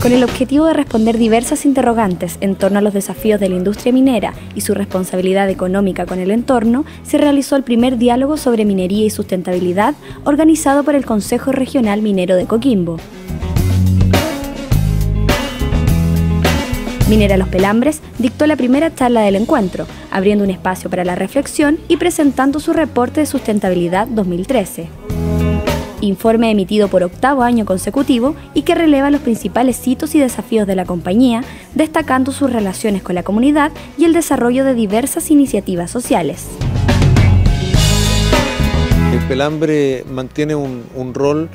Con el objetivo de responder diversas interrogantes en torno a los desafíos de la industria minera y su responsabilidad económica con el entorno, se realizó el primer diálogo sobre minería y sustentabilidad organizado por el Consejo Regional Minero de Coquimbo. Minera Los Pelambres dictó la primera charla del encuentro, abriendo un espacio para la reflexión y presentando su reporte de sustentabilidad 2013 informe emitido por octavo año consecutivo y que releva los principales hitos y desafíos de la compañía, destacando sus relaciones con la comunidad y el desarrollo de diversas iniciativas sociales. El pelambre mantiene un, rol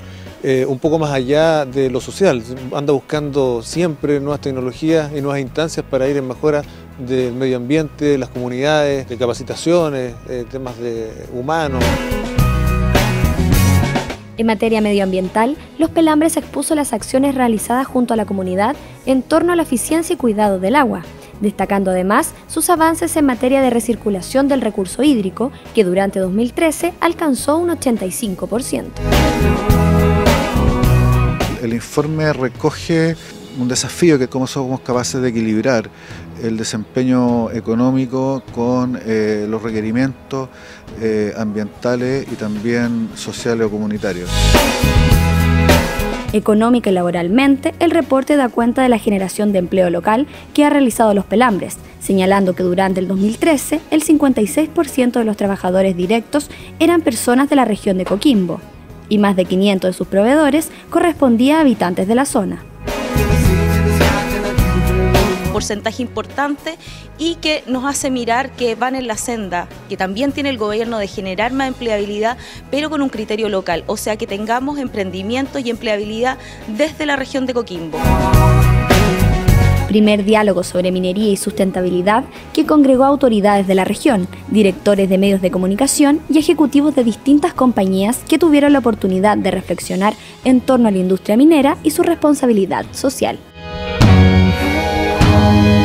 eh, un poco más allá de lo social, anda buscando siempre nuevas tecnologías y nuevas instancias para ir en mejora del medio ambiente, las comunidades, de capacitaciones, eh, temas de humanos. En materia medioambiental, Los Pelambres expuso las acciones realizadas junto a la comunidad en torno a la eficiencia y cuidado del agua, destacando además sus avances en materia de recirculación del recurso hídrico, que durante 2013 alcanzó un 85%. El informe recoge un desafío que cómo somos capaces de equilibrar el desempeño económico con eh, los requerimientos eh, ambientales y también sociales o comunitarios. Económica y laboralmente, el reporte da cuenta de la generación de empleo local que ha realizado Los Pelambres, señalando que durante el 2013 el 56% de los trabajadores directos eran personas de la región de Coquimbo y más de 500 de sus proveedores correspondía a habitantes de la zona porcentaje importante y que nos hace mirar que van en la senda que también tiene el gobierno de generar más empleabilidad, pero con un criterio local, o sea que tengamos emprendimiento y empleabilidad desde la región de Coquimbo primer diálogo sobre minería y sustentabilidad que congregó autoridades de la región, directores de medios de comunicación y ejecutivos de distintas compañías que tuvieron la oportunidad de reflexionar en torno a la industria minera y su responsabilidad social. Música